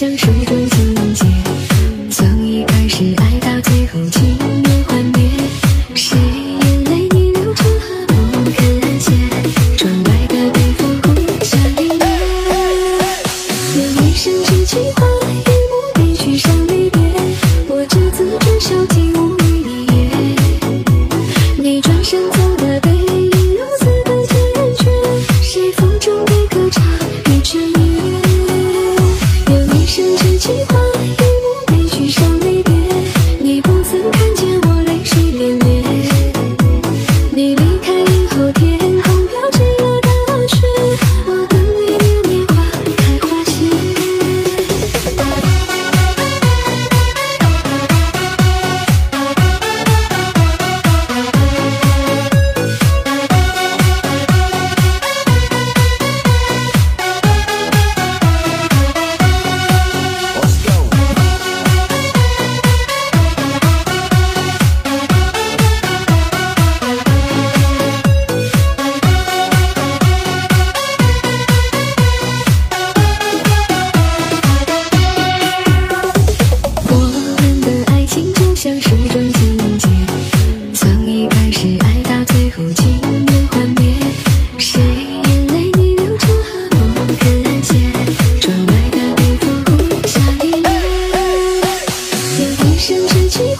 像是一。剑指激